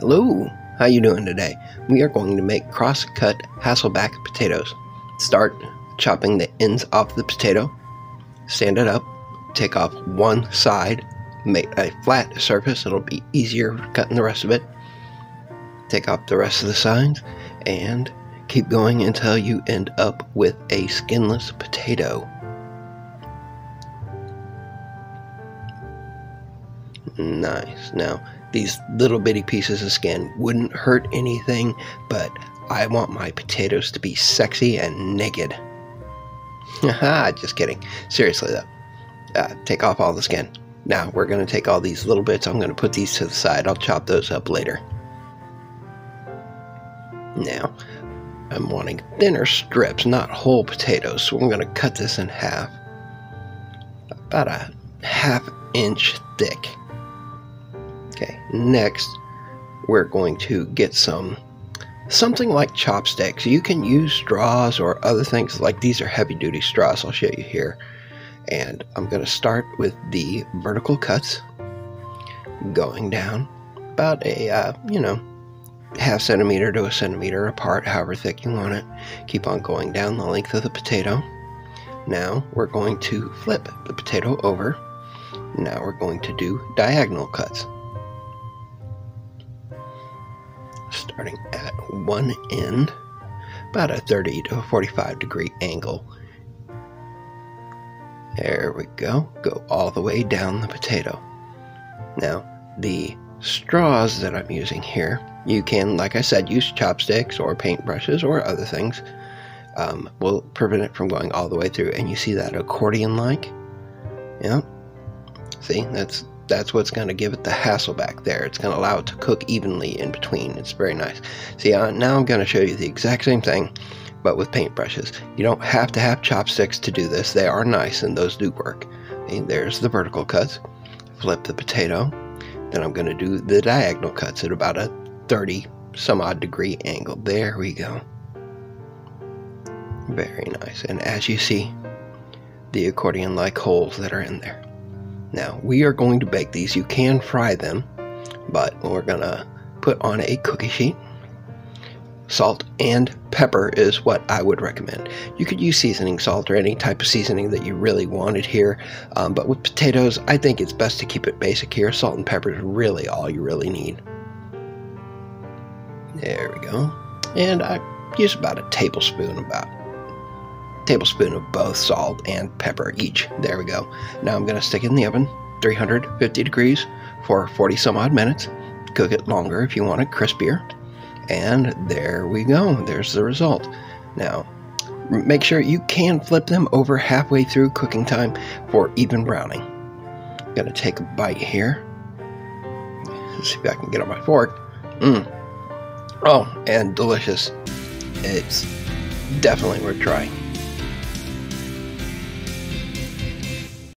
Hello, how you doing today? We are going to make cross-cut Hasselback potatoes. Start chopping the ends off the potato, stand it up, take off one side, make a flat surface, it'll be easier cutting the rest of it. Take off the rest of the sides and keep going until you end up with a skinless potato. Nice. Now, these little bitty pieces of skin wouldn't hurt anything, but I want my potatoes to be sexy and naked. Haha, just kidding. Seriously though, uh, take off all the skin. Now we're going to take all these little bits, I'm going to put these to the side, I'll chop those up later. Now, I'm wanting thinner strips, not whole potatoes, so I'm going to cut this in half. About a half inch thick. Okay, next we're going to get some something like chopsticks. You can use straws or other things like these are heavy duty straws. I'll show you here. And I'm going to start with the vertical cuts going down about a, uh, you know, half centimeter to a centimeter apart, however thick you want it. Keep on going down the length of the potato. Now we're going to flip the potato over. Now we're going to do diagonal cuts. Starting at one end, about a 30 to 45 degree angle. There we go. Go all the way down the potato. Now, the straws that I'm using here, you can, like I said, use chopsticks or paintbrushes or other things. Um, will prevent it from going all the way through. And you see that accordion like? Yeah. See, that's that's what's going to give it the Hasselback there. It's going to allow it to cook evenly in between. It's very nice. See, uh, now I'm going to show you the exact same thing, but with paintbrushes. You don't have to have chopsticks to do this. They are nice, and those do work. Okay, there's the vertical cuts. Flip the potato. Then I'm going to do the diagonal cuts at about a 30 some odd degree angle. There we go. Very nice. And as you see, the accordion-like holes that are in there. Now, we are going to bake these. You can fry them, but we're going to put on a cookie sheet. Salt and pepper is what I would recommend. You could use seasoning salt or any type of seasoning that you really wanted here, um, but with potatoes, I think it's best to keep it basic here. Salt and pepper is really all you really need. There we go. And I use about a tablespoon, about tablespoon of both salt and pepper each. There we go. Now I'm going to stick it in the oven, 350 degrees for 40 some odd minutes. Cook it longer if you want it crispier. And there we go. There's the result. Now, make sure you can flip them over halfway through cooking time for even browning. I'm to take a bite here. Let's see if I can get on my fork. Mmm. Oh, and delicious. It's definitely worth trying.